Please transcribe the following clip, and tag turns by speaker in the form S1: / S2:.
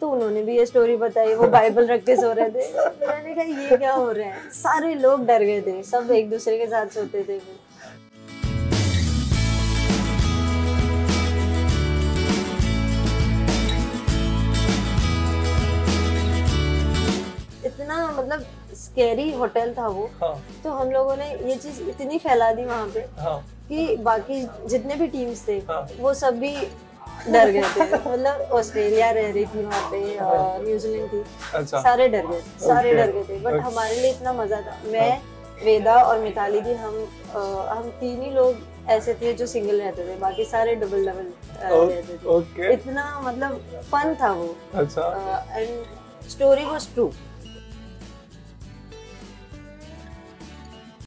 S1: तो उन्होंने भी ये स्टोरी बताई वो बाइबल रख के सो रहे थे। मैंने कहा ये क्या हो रहा है? सारे लोग डर गए थे सब एक दूसरे के साथ सोते थे। फिर इतना मतलब स्कैरी होटल था वो।
S2: हाँ।
S1: तो हम लोगों ने ये चीज़ इतनी फैला दी वहाँ पे
S2: हाँ।
S1: कि बाकी जितने भी टीम्स थे
S2: हाँ।
S1: वो सब भी डर गए थे। मतलब ऑस्ट्रेलिया रह रही थी वहाँ पे और न्यूजीलैंड थी।
S2: अच्छा।
S1: सारे डर गए थे सारे डर गए थे। But
S2: Okay.
S1: हमारे लिए इतना मज़ा था। मैं वेदा और मिताली दी हम अ, हम तीन ही लोग ऐसे थे जो सिंगल रहते थे। बाकी सारे डबल डबल रहते थे। इतना मतलब फन था वो।
S2: अच्छा।
S1: And story was true